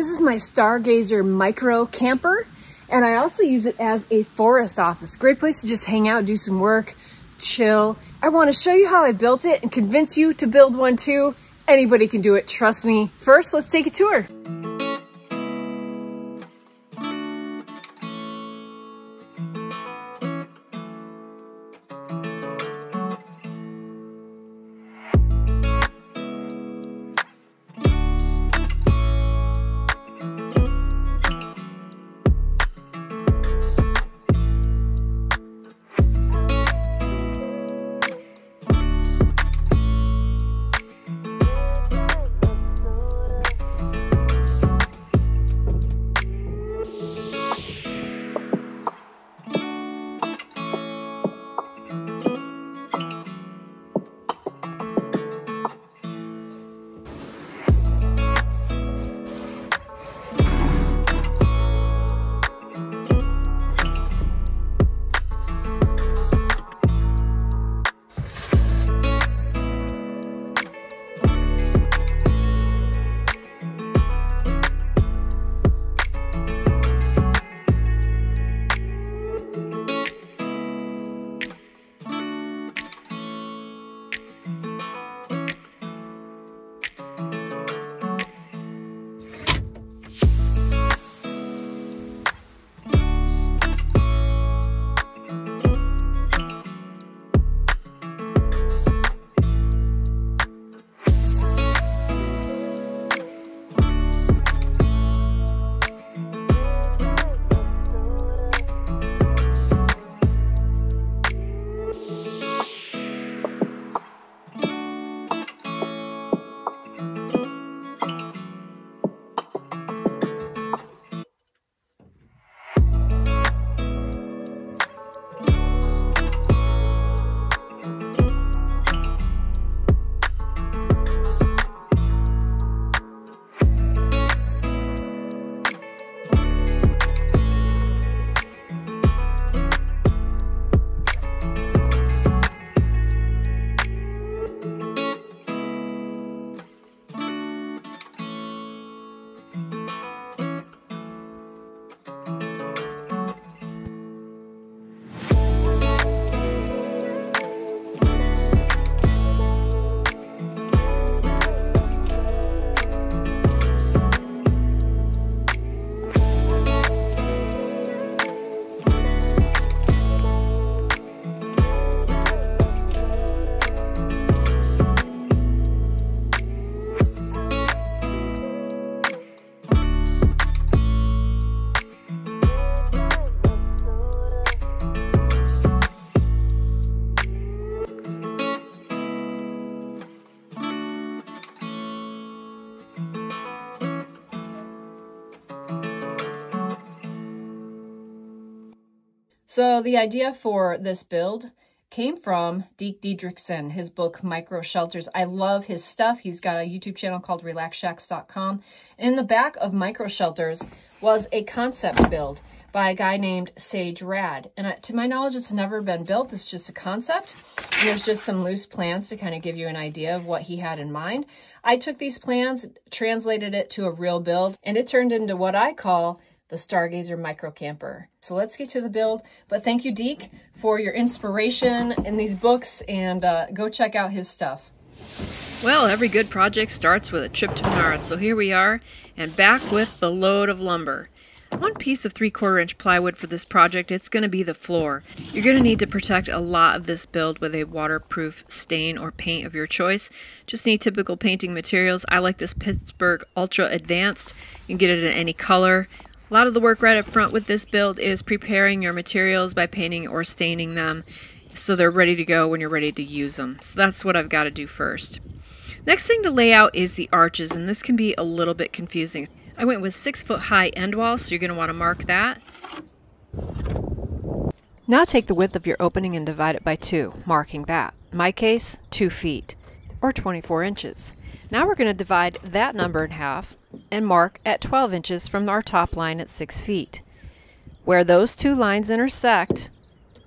This is my Stargazer Micro Camper, and I also use it as a forest office. Great place to just hang out, do some work, chill. I want to show you how I built it and convince you to build one too. Anybody can do it, trust me. First, let's take a tour. So the idea for this build came from Deek Diedricksen, his book Micro Shelters. I love his stuff. He's got a YouTube channel called relaxshacks.com. And in the back of Micro Shelters was a concept build by a guy named Sage Rad. And to my knowledge, it's never been built. It's just a concept. And there's just some loose plans to kind of give you an idea of what he had in mind. I took these plans, translated it to a real build, and it turned into what I call the Stargazer Micro Camper. So let's get to the build. But thank you, Deek, for your inspiration in these books and uh, go check out his stuff. Well, every good project starts with a trip to Menards. So here we are and back with the load of lumber. One piece of 3 quarter inch plywood for this project, it's going to be the floor. You're going to need to protect a lot of this build with a waterproof stain or paint of your choice. Just need typical painting materials. I like this Pittsburgh Ultra Advanced. You can get it in any color. A lot of the work right up front with this build is preparing your materials by painting or staining them so they're ready to go when you're ready to use them. So that's what I've got to do first. Next thing to lay out is the arches, and this can be a little bit confusing. I went with six foot high end wall, so you're going to want to mark that. Now take the width of your opening and divide it by two, marking that. In my case, two feet, or 24 inches. Now we're going to divide that number in half and mark at 12 inches from our top line at 6 feet. Where those two lines intersect,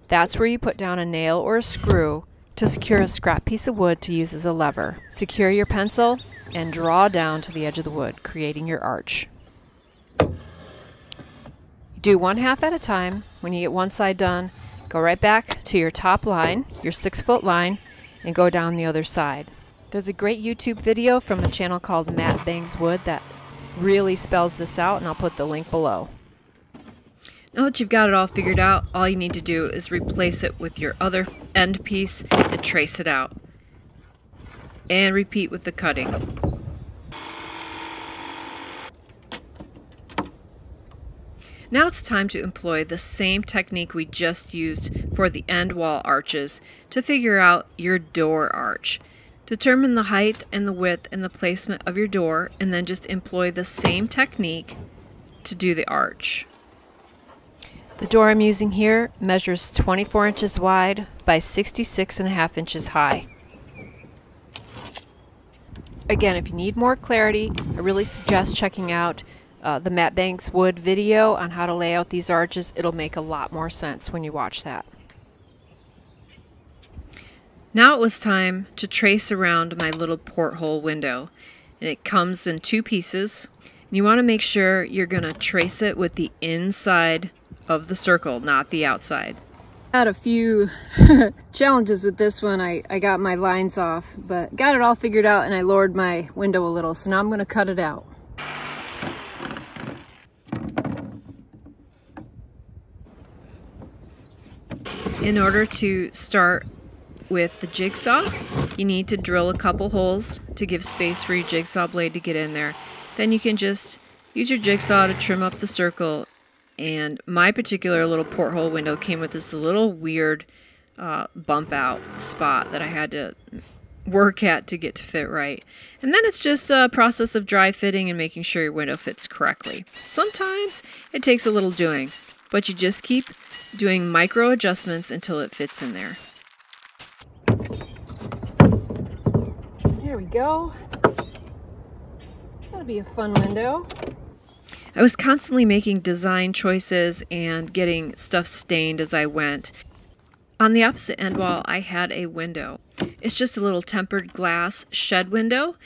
that's where you put down a nail or a screw to secure a scrap piece of wood to use as a lever. Secure your pencil and draw down to the edge of the wood, creating your arch. Do one half at a time. When you get one side done, go right back to your top line, your six foot line, and go down the other side. There's a great YouTube video from a channel called Matt Bangs Wood that really spells this out, and I'll put the link below. Now that you've got it all figured out, all you need to do is replace it with your other end piece and trace it out. And repeat with the cutting. Now it's time to employ the same technique we just used for the end wall arches to figure out your door arch. Determine the height and the width and the placement of your door and then just employ the same technique to do the arch. The door I'm using here measures 24 inches wide by 66 and a half inches high. Again, if you need more clarity, I really suggest checking out uh, the Matt Banks Wood video on how to lay out these arches, it'll make a lot more sense when you watch that. Now it was time to trace around my little porthole window. And it comes in two pieces. And you want to make sure you're going to trace it with the inside of the circle, not the outside. Had a few challenges with this one. I, I got my lines off, but got it all figured out and I lowered my window a little. So now I'm going to cut it out. In order to start with the jigsaw, you need to drill a couple holes to give space for your jigsaw blade to get in there. Then you can just use your jigsaw to trim up the circle. And my particular little porthole window came with this little weird uh, bump out spot that I had to work at to get to fit right. And then it's just a process of dry fitting and making sure your window fits correctly. Sometimes it takes a little doing, but you just keep doing micro adjustments until it fits in there. There we go. That'll be a fun window. I was constantly making design choices and getting stuff stained as I went. On the opposite end wall, I had a window. It's just a little tempered glass shed window.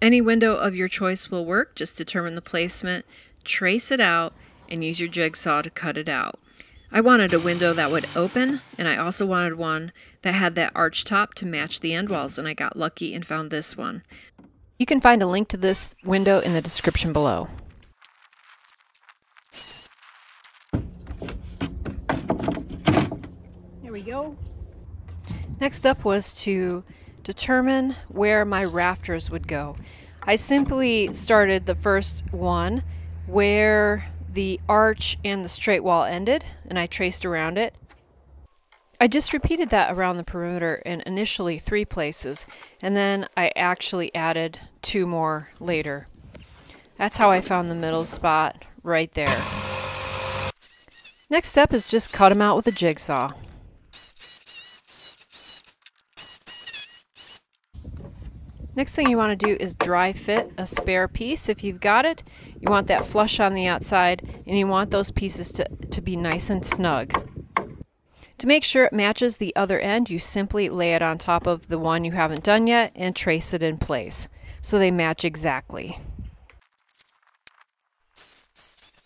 Any window of your choice will work. Just determine the placement, trace it out, and use your jigsaw to cut it out. I wanted a window that would open, and I also wanted one that had that arch top to match the end walls, and I got lucky and found this one. You can find a link to this window in the description below. There we go. Next up was to determine where my rafters would go. I simply started the first one where the arch and the straight wall ended, and I traced around it. I just repeated that around the perimeter in initially three places, and then I actually added two more later. That's how I found the middle spot right there. Next step is just cut them out with a jigsaw. Next thing you want to do is dry fit a spare piece if you've got it. You want that flush on the outside and you want those pieces to, to be nice and snug. To make sure it matches the other end, you simply lay it on top of the one you haven't done yet and trace it in place so they match exactly.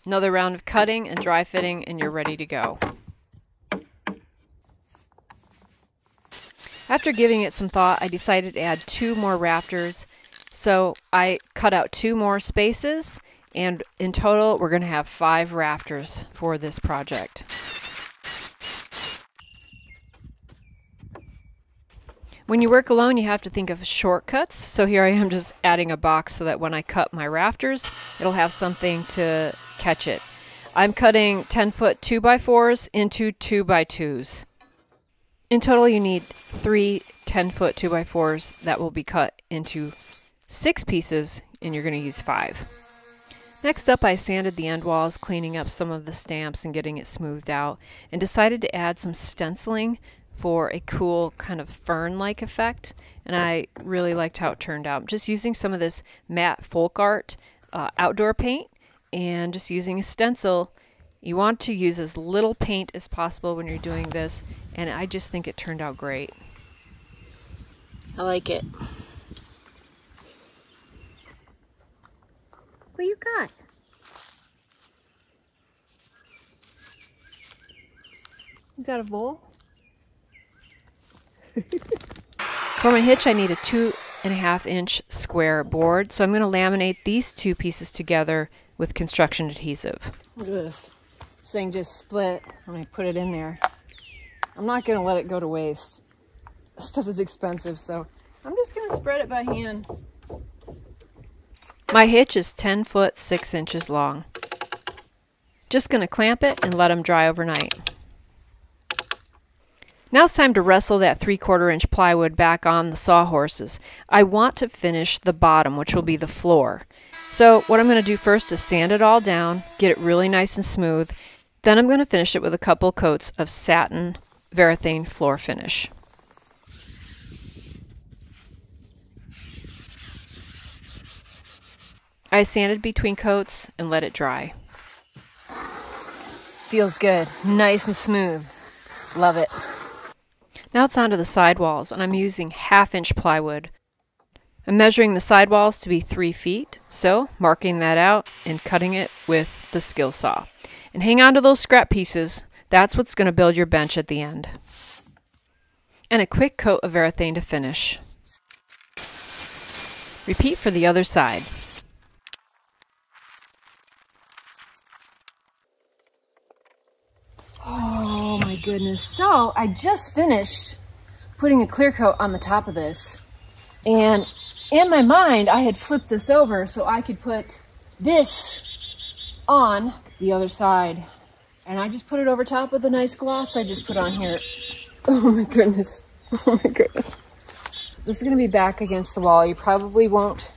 Another round of cutting and dry fitting and you're ready to go. After giving it some thought, I decided to add two more rafters. So I cut out two more spaces, and in total, we're going to have five rafters for this project. When you work alone, you have to think of shortcuts. So here I am just adding a box so that when I cut my rafters, it'll have something to catch it. I'm cutting 10 foot 2 by 4s into 2 by 2s. In total, you need three 10 foot 2x4s that will be cut into six pieces, and you're going to use five. Next up, I sanded the end walls, cleaning up some of the stamps and getting it smoothed out, and decided to add some stenciling for a cool kind of fern-like effect, and I really liked how it turned out. Just using some of this matte folk art uh, outdoor paint and just using a stencil you want to use as little paint as possible when you're doing this, and I just think it turned out great. I like it. What you got? You got a bowl? For my hitch, I need a two and a half inch square board, so I'm going to laminate these two pieces together with construction adhesive. Look at this. This thing just split. Let me put it in there. I'm not going to let it go to waste. Stuff is expensive, so I'm just going to spread it by hand. My hitch is 10 foot 6 inches long. Just going to clamp it and let them dry overnight. Now it's time to wrestle that 3 quarter inch plywood back on the sawhorses. I want to finish the bottom, which will be the floor. So what I'm going to do first is sand it all down, get it really nice and smooth. Then I'm going to finish it with a couple coats of satin Varathane floor finish. I sanded between coats and let it dry. Feels good, nice and smooth. Love it. Now it's onto the sidewalls, and I'm using half inch plywood. I'm measuring the sidewalls to be three feet, so marking that out and cutting it with the skill saw. And hang on to those scrap pieces, that's what's going to build your bench at the end. And a quick coat of Varathane to finish. Repeat for the other side. Oh my goodness. So I just finished putting a clear coat on the top of this. And in my mind, I had flipped this over so I could put this on the other side. And I just put it over top of the nice gloss I just put on here. Oh my goodness. Oh my goodness. This is going to be back against the wall. You probably won't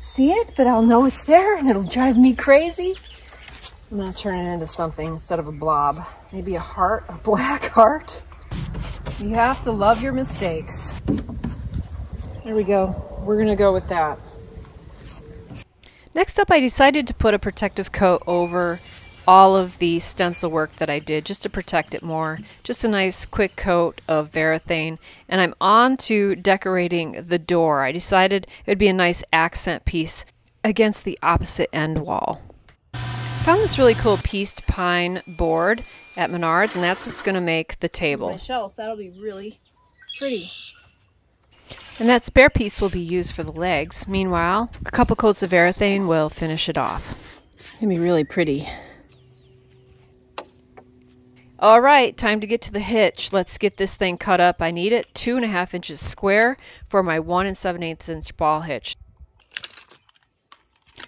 see it, but I'll know it's there and it'll drive me crazy. I'm gonna turn it into something instead of a blob. Maybe a heart, a black heart. You have to love your mistakes. There we go. We're gonna go with that. Next up, I decided to put a protective coat over all of the stencil work that I did just to protect it more. Just a nice quick coat of Varathane. And I'm on to decorating the door. I decided it would be a nice accent piece against the opposite end wall found this really cool pieced pine board at Menards, and that's what's going to make the table. My shelf, that'll be really pretty. And that spare piece will be used for the legs. Meanwhile, a couple coats of Varathane will finish it off. It's going to be really pretty. All right, time to get to the hitch. Let's get this thing cut up. I need it two and a half inches square for my one and seven eighths inch ball hitch.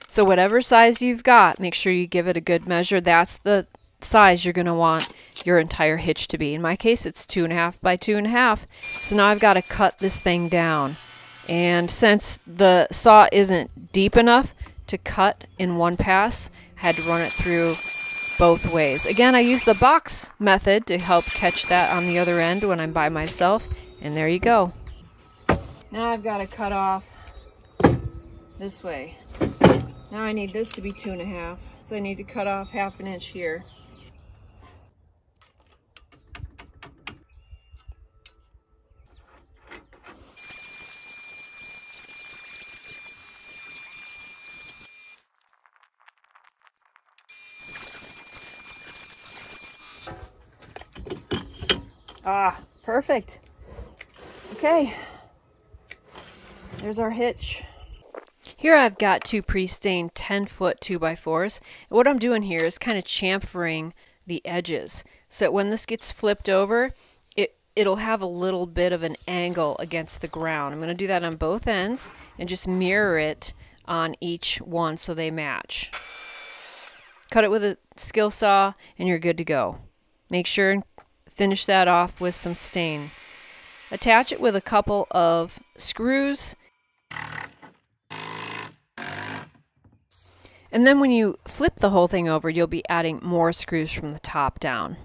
So whatever size you've got, make sure you give it a good measure. That's the size you're going to want your entire hitch to be. In my case, it's two and a half by two and a half. So now I've got to cut this thing down. And since the saw isn't deep enough to cut in one pass, I had to run it through both ways. Again, I use the box method to help catch that on the other end when I'm by myself. And there you go. Now I've got to cut off this way. Now I need this to be two and a half, so I need to cut off half an inch here. Ah, perfect. Okay, there's our hitch. Here I've got two pre-stained 10 foot 2x4s. What I'm doing here is kind of chamfering the edges so that when this gets flipped over, it, it'll have a little bit of an angle against the ground. I'm going to do that on both ends and just mirror it on each one so they match. Cut it with a skill saw and you're good to go. Make sure finish that off with some stain. Attach it with a couple of screws And then when you flip the whole thing over, you'll be adding more screws from the top down.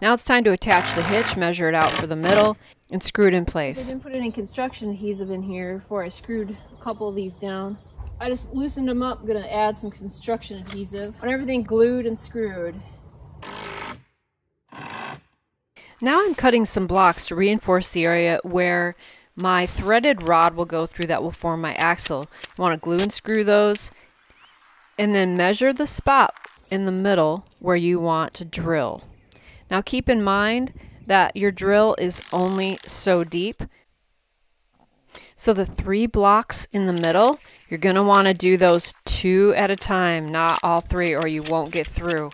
Now it's time to attach the hitch, measure it out for the middle, and screw it in place. I didn't put any construction adhesive in here before I screwed a couple of these down. I just loosened them up, I'm gonna add some construction adhesive. On everything glued and screwed. Now I'm cutting some blocks to reinforce the area where my threaded rod will go through that will form my axle. I want to glue and screw those and then measure the spot in the middle where you want to drill. Now keep in mind that your drill is only so deep. So the three blocks in the middle, you're going to want to do those two at a time, not all three, or you won't get through.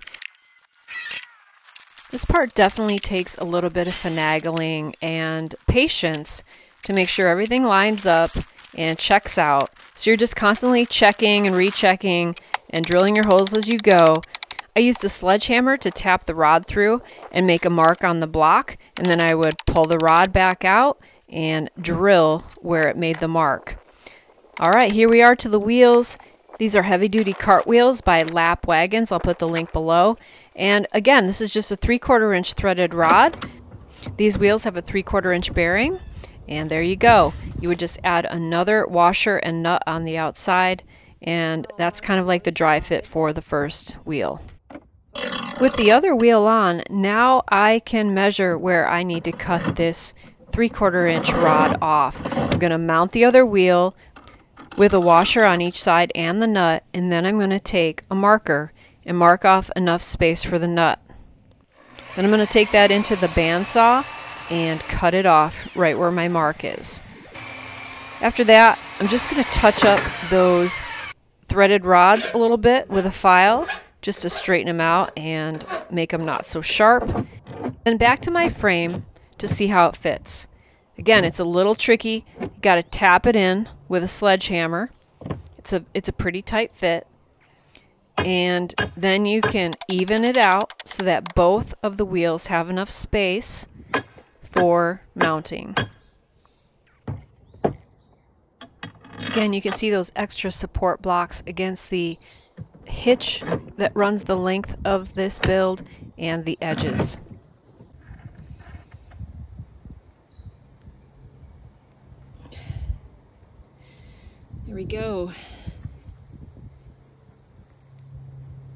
This part definitely takes a little bit of finagling and patience to make sure everything lines up and checks out. So you're just constantly checking and rechecking and drilling your holes as you go. I used a sledgehammer to tap the rod through and make a mark on the block, and then I would pull the rod back out and drill where it made the mark. All right, here we are to the wheels. These are heavy duty cart wheels by Lapp Wagons. I'll put the link below. And again, this is just a three quarter inch threaded rod. These wheels have a three quarter inch bearing. And there you go. You would just add another washer and nut on the outside. And that's kind of like the dry fit for the first wheel. With the other wheel on, now I can measure where I need to cut this 3 quarter inch rod off. I'm going to mount the other wheel with a washer on each side and the nut, and then I'm going to take a marker and mark off enough space for the nut. Then I'm going to take that into the bandsaw and cut it off right where my mark is. After that, I'm just going to touch up those threaded rods a little bit with a file just to straighten them out and make them not so sharp. Then back to my frame to see how it fits. Again, it's a little tricky. You got to tap it in with a sledgehammer. It's a it's a pretty tight fit. And then you can even it out so that both of the wheels have enough space for mounting. Again, you can see those extra support blocks against the hitch that runs the length of this build and the edges. There we go.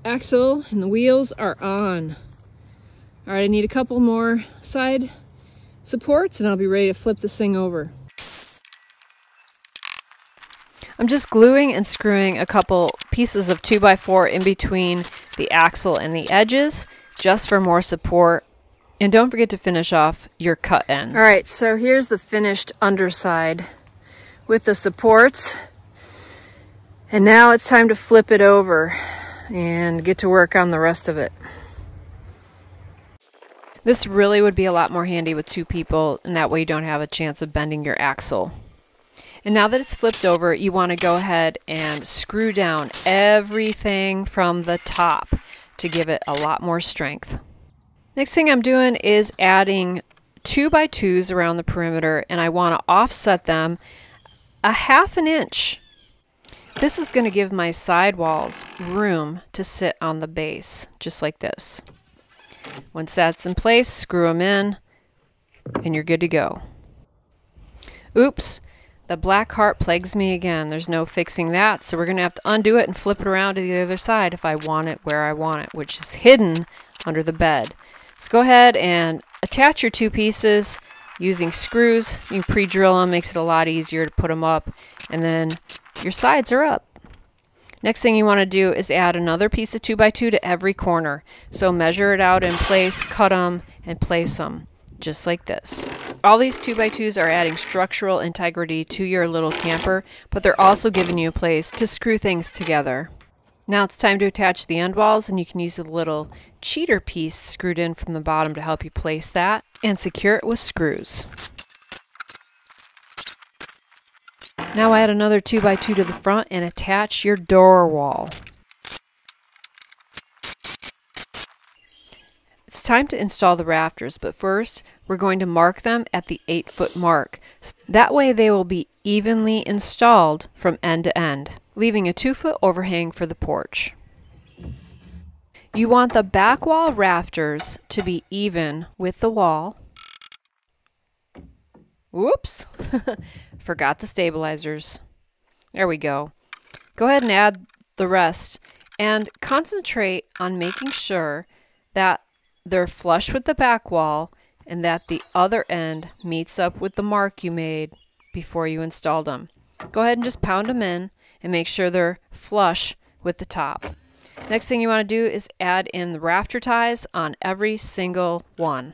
Axle and the wheels are on. All right, I need a couple more side supports and I'll be ready to flip this thing over. I'm just gluing and screwing a couple pieces of 2x4 in between the axle and the edges just for more support. And don't forget to finish off your cut ends. All right, so here's the finished underside with the supports. And now it's time to flip it over and get to work on the rest of it. This really would be a lot more handy with two people, and that way you don't have a chance of bending your axle. And now that it's flipped over, you want to go ahead and screw down everything from the top to give it a lot more strength. Next thing I'm doing is adding two by twos around the perimeter and I want to offset them a half an inch. This is going to give my sidewalls room to sit on the base, just like this. Once that's in place, screw them in and you're good to go. Oops, the black heart plagues me again. There's no fixing that, so we're going to have to undo it and flip it around to the other side if I want it where I want it, which is hidden under the bed. So go ahead and attach your two pieces using screws. You pre-drill them, makes it a lot easier to put them up, and then your sides are up. Next thing you want to do is add another piece of 2x2 to every corner. So measure it out in place, cut them, and place them just like this. All these 2x2s are adding structural integrity to your little camper, but they're also giving you a place to screw things together. Now it's time to attach the end walls and you can use a little cheater piece screwed in from the bottom to help you place that and secure it with screws. Now add another 2x2 to the front and attach your door wall. It's time to install the rafters, but first we're going to mark them at the 8 foot mark. That way they will be evenly installed from end to end, leaving a 2 foot overhang for the porch. You want the back wall rafters to be even with the wall. Whoops! Forgot the stabilizers. There we go. Go ahead and add the rest and concentrate on making sure that they're flush with the back wall and that the other end meets up with the mark you made before you installed them. Go ahead and just pound them in and make sure they're flush with the top. Next thing you want to do is add in the rafter ties on every single one.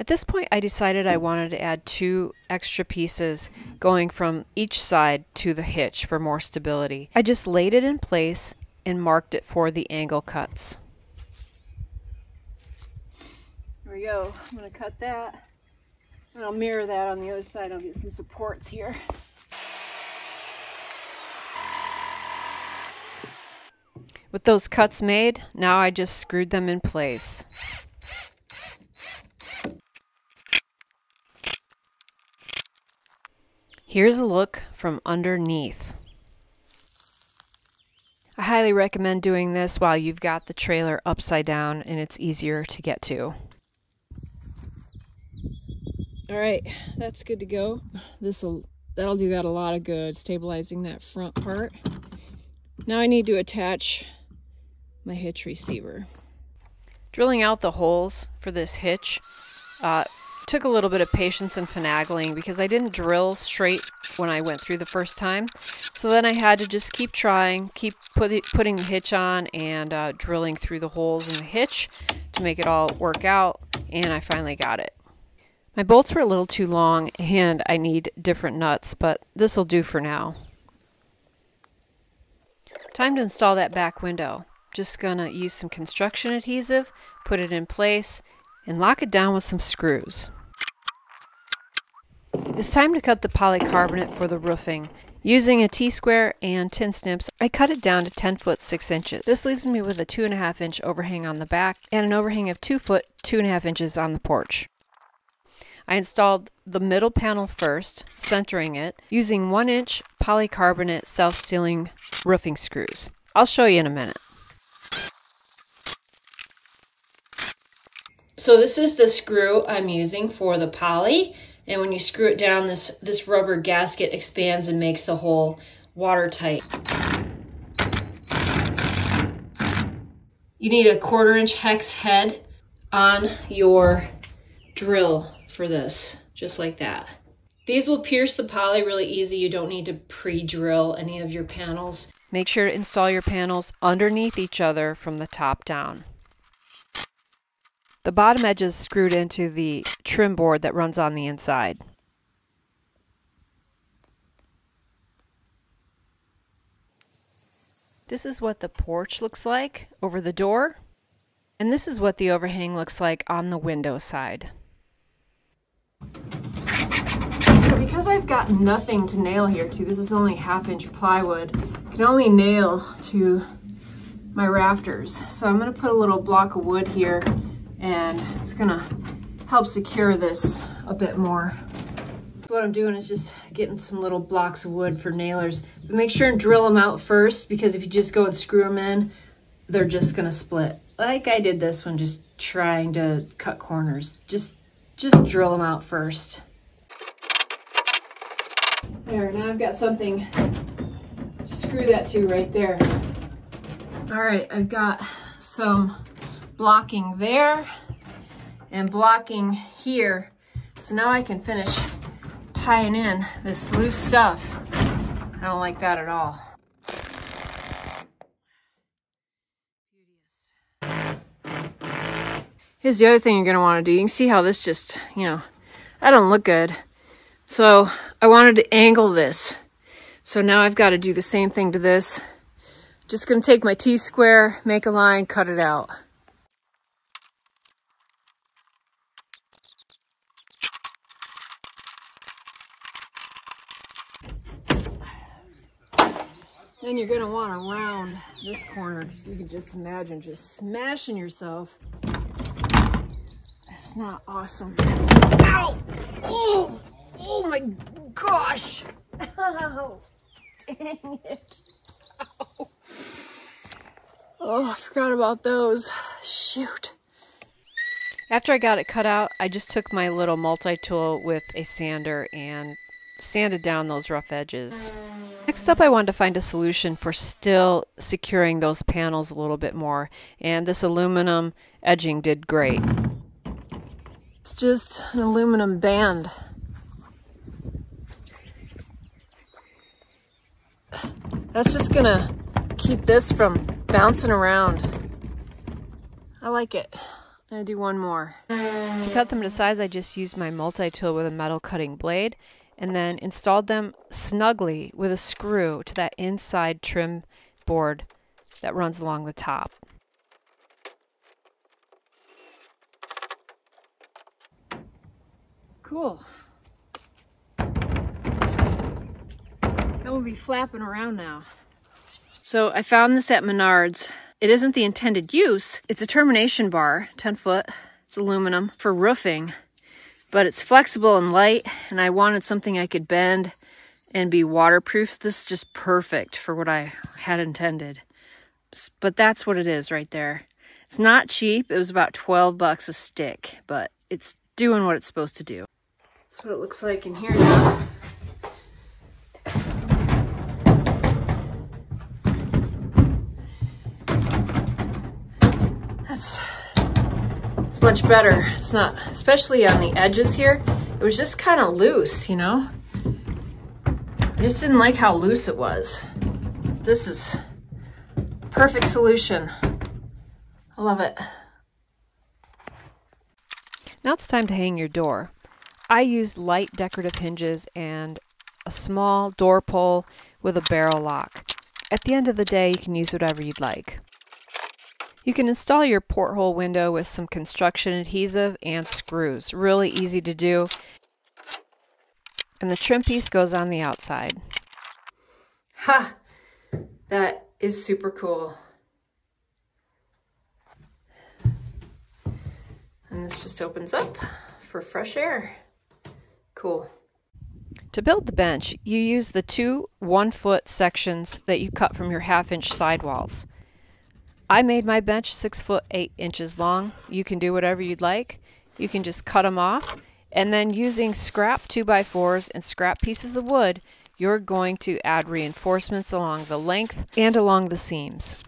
At this point, I decided I wanted to add two extra pieces going from each side to the hitch for more stability. I just laid it in place and marked it for the angle cuts. There we go. I'm going to cut that. And I'll mirror that on the other side. I'll get some supports here. With those cuts made, now I just screwed them in place. Here's a look from underneath. I highly recommend doing this while you've got the trailer upside down and it's easier to get to. All right, that's good to go. This'll that'll do that a lot of good, stabilizing that front part. Now I need to attach my hitch receiver. Drilling out the holes for this hitch uh, took a little bit of patience and finagling because I didn't drill straight when I went through the first time. So then I had to just keep trying, keep put it, putting the hitch on and uh, drilling through the holes in the hitch to make it all work out. And I finally got it. My bolts were a little too long and I need different nuts, but this will do for now. Time to install that back window. Just gonna use some construction adhesive, put it in place, and lock it down with some screws. It's time to cut the polycarbonate for the roofing. Using a T-square and tin snips, I cut it down to 10 foot 6 inches. This leaves me with a 2.5 inch overhang on the back and an overhang of 2 foot 2.5 inches on the porch. I installed the middle panel first, centering it, using 1 inch polycarbonate self-sealing roofing screws. I'll show you in a minute. So this is the screw I'm using for the poly. And when you screw it down, this, this rubber gasket expands and makes the hole watertight. You need a quarter inch hex head on your drill for this, just like that. These will pierce the poly really easy. You don't need to pre-drill any of your panels. Make sure to install your panels underneath each other from the top down. The bottom edge is screwed into the trim board that runs on the inside. This is what the porch looks like over the door. And this is what the overhang looks like on the window side. So because I've got nothing to nail here to, this is only half inch plywood, I can only nail to my rafters. So I'm gonna put a little block of wood here and it's gonna help secure this a bit more. What I'm doing is just getting some little blocks of wood for nailers. But make sure and drill them out first because if you just go and screw them in, they're just gonna split. Like I did this one, just trying to cut corners. Just, just drill them out first. There, now I've got something screw that to right there. All right, I've got some blocking there and blocking here. So now I can finish tying in this loose stuff. I don't like that at all. Here's the other thing you're gonna wanna do. You can see how this just, you know, that don't look good. So I wanted to angle this. So now I've got to do the same thing to this. Just gonna take my T-square, make a line, cut it out. Then you're gonna want to round this corner because you can just imagine just smashing yourself. That's not awesome. Ow! Oh! Oh my gosh! Ow! Dang it! Ow. Oh, I forgot about those. Shoot. After I got it cut out, I just took my little multi-tool with a sander and sanded down those rough edges. Next up, I wanted to find a solution for still securing those panels a little bit more, and this aluminum edging did great. It's just an aluminum band. That's just gonna keep this from bouncing around. I like it. I'm gonna do one more. To cut them to size, I just used my multi-tool with a metal cutting blade and then installed them snugly with a screw to that inside trim board that runs along the top. Cool. That will be flapping around now. So I found this at Menards. It isn't the intended use. It's a termination bar, 10 foot. It's aluminum for roofing, but it's flexible and light, and I wanted something I could bend and be waterproof. This is just perfect for what I had intended. But that's what it is right there. It's not cheap. It was about 12 bucks a stick, but it's doing what it's supposed to do. That's what it looks like in here now. Much better. It's not, especially on the edges here. It was just kind of loose, you know? I just didn't like how loose it was. This is perfect solution. I love it. Now it's time to hang your door. I used light decorative hinges and a small door pull with a barrel lock. At the end of the day, you can use whatever you'd like. You can install your porthole window with some construction adhesive and screws. Really easy to do. And the trim piece goes on the outside. Ha! That is super cool. And this just opens up for fresh air. Cool. To build the bench, you use the two one foot sections that you cut from your half inch sidewalls. I made my bench six foot eight inches long. You can do whatever you'd like. You can just cut them off. And then using scrap two by fours and scrap pieces of wood, you're going to add reinforcements along the length and along the seams.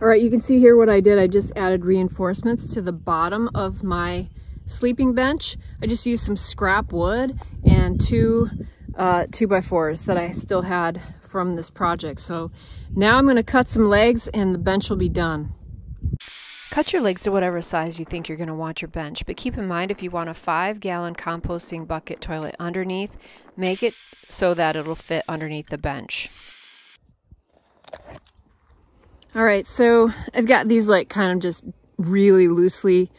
All right, you can see here what I did. I just added reinforcements to the bottom of my sleeping bench. I just used some scrap wood and two uh, two by fours that I still had from this project. So now I'm gonna cut some legs and the bench will be done. Cut your legs to whatever size you think you're going to want your bench, but keep in mind if you want a five gallon composting bucket toilet underneath, make it so that it'll fit underneath the bench. All right, so I've got these like kind of just really loosely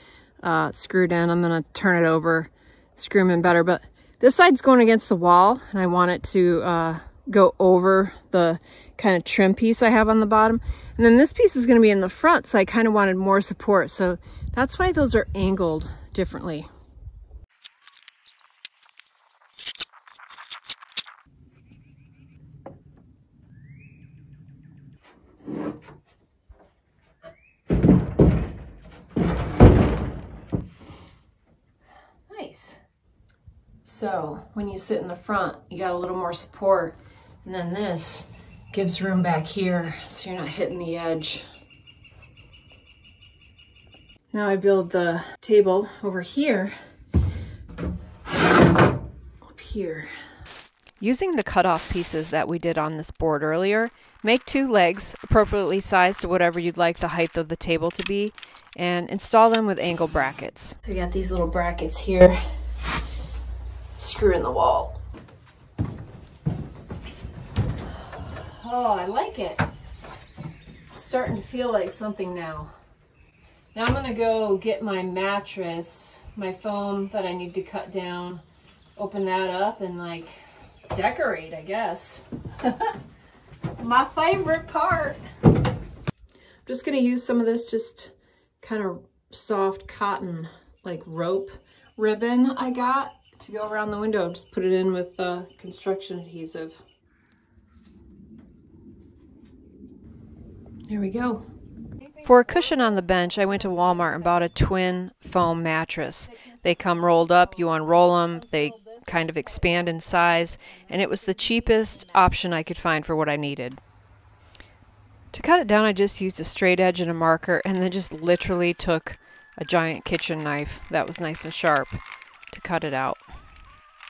uh, screwed in. I'm gonna turn it over, screw them in better, but this side's going against the wall and I want it to uh, go over the kind of trim piece I have on the bottom. And then this piece is gonna be in the front, so I kind of wanted more support. So that's why those are angled differently. Nice. So when you sit in the front, you got a little more support. And then this gives room back here so you're not hitting the edge. Now I build the table over here, up here. Using the cutoff pieces that we did on this board earlier, make two legs appropriately sized to whatever you'd like the height of the table to be and install them with angle brackets. So we got these little brackets here screw in the wall. Oh, I like it. It's starting to feel like something now. Now I'm gonna go get my mattress, my foam that I need to cut down, open that up and like decorate, I guess. my favorite part. I'm just gonna use some of this just kind of soft cotton like rope ribbon I got to go around the window. Just put it in with uh, construction adhesive. There we go. For a cushion on the bench, I went to Walmart and bought a twin foam mattress. They come rolled up, you unroll them, they kind of expand in size, and it was the cheapest option I could find for what I needed. To cut it down, I just used a straight edge and a marker, and then just literally took a giant kitchen knife that was nice and sharp to cut it out.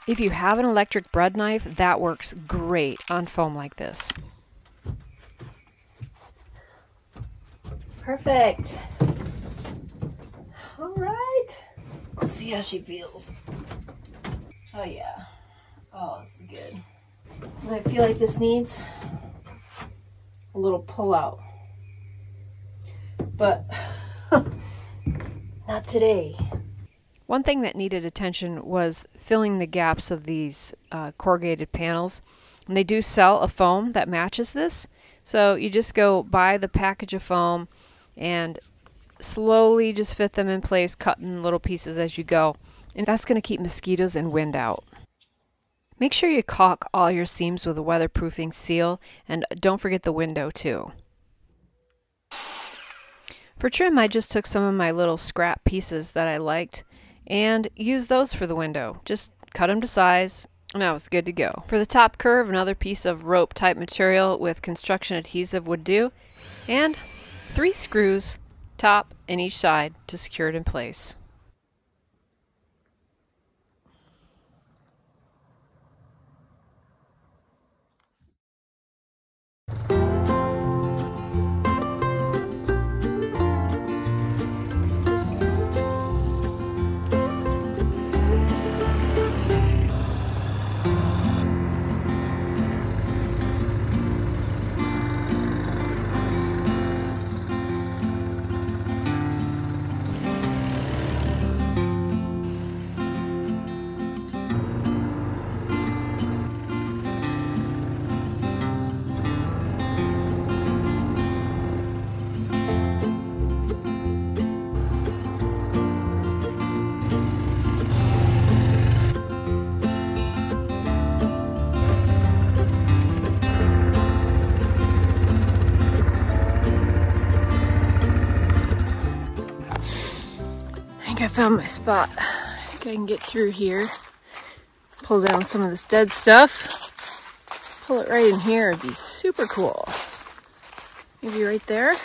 If you have an electric bread knife, that works great on foam like this. Perfect. All right. Let's see how she feels. Oh yeah. Oh, this is good. And I feel like this needs a little pull out. But not today. One thing that needed attention was filling the gaps of these uh, corrugated panels. And they do sell a foam that matches this. So you just go buy the package of foam and slowly just fit them in place, cutting little pieces as you go. And that's going to keep mosquitoes and wind out. Make sure you caulk all your seams with a weatherproofing seal and don't forget the window too. For trim, I just took some of my little scrap pieces that I liked and used those for the window. Just cut them to size and I was good to go. For the top curve, another piece of rope type material with construction adhesive would do and three screws, top and each side to secure it in place. Found my spot. I I can get through here. Pull down some of this dead stuff. Pull it right in here. It'd be super cool. Maybe right there.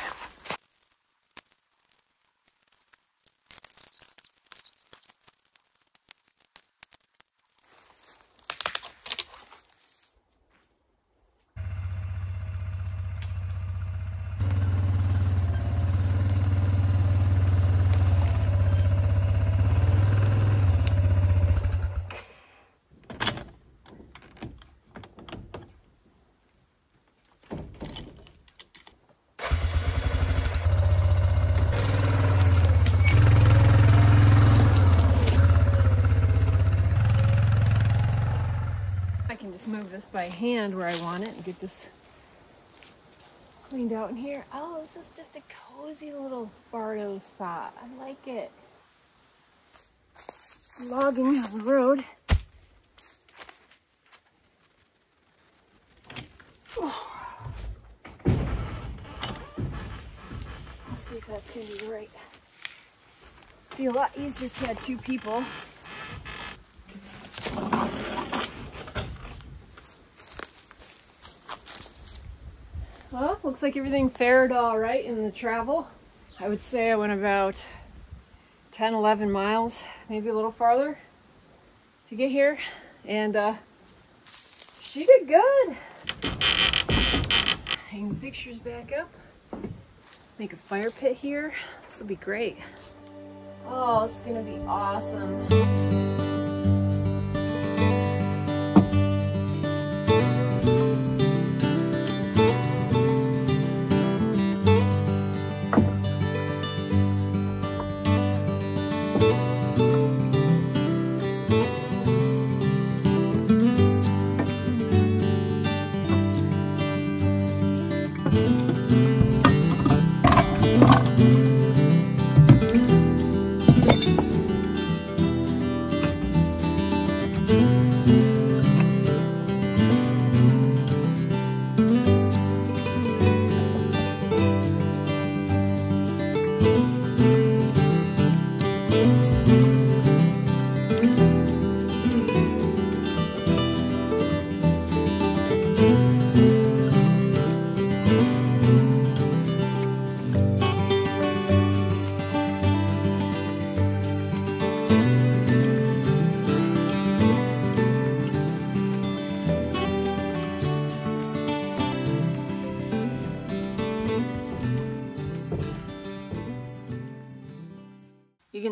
move this by hand where I want it and get this cleaned out in here. Oh, this is just a cozy little Sparto spot. I like it. Just logging on the road. Let's see if that's gonna be the right. Be a lot easier if you had two people. Well, looks like everything fared all right in the travel. I would say I went about 10, 11 miles, maybe a little farther to get here. And uh, she did good. Hang the pictures back up. Make a fire pit here. This will be great. Oh, it's gonna be awesome.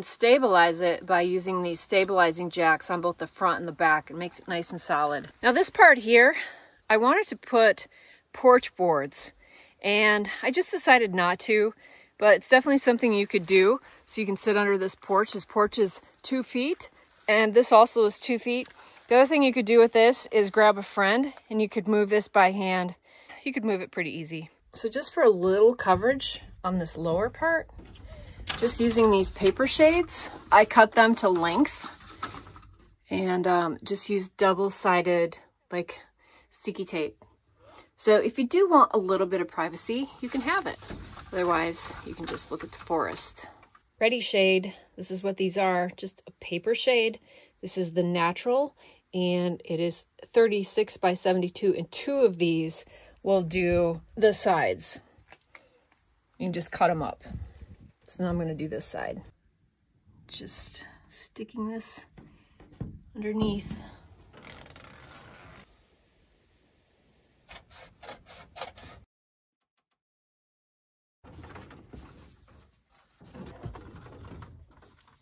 Stabilize it by using these stabilizing jacks on both the front and the back. It makes it nice and solid. Now this part here, I wanted to put porch boards and I just decided not to, but it's definitely something you could do. So you can sit under this porch. This porch is two feet and this also is two feet. The other thing you could do with this is grab a friend and you could move this by hand. You could move it pretty easy. So just for a little coverage on this lower part, just using these paper shades, I cut them to length and um, just use double-sided like sticky tape. So if you do want a little bit of privacy, you can have it. Otherwise, you can just look at the forest. Redi Shade. This is what these are, just a paper shade. This is the natural, and it is 36 by 72, and two of these will do the sides. You can just cut them up. So now I'm going to do this side. Just sticking this underneath.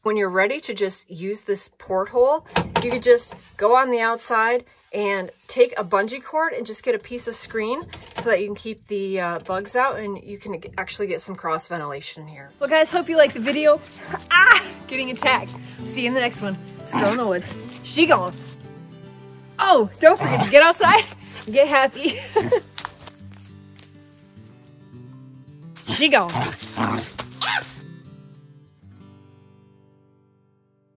When you're ready to just use this porthole, you could just go on the outside and take a bungee cord and just get a piece of screen so that you can keep the uh, bugs out and you can actually get some cross ventilation here. Well guys, hope you liked the video. ah, getting attacked. See you in the next one. Squirrel in the woods. She gone. Oh, don't forget to get outside get happy. she gone.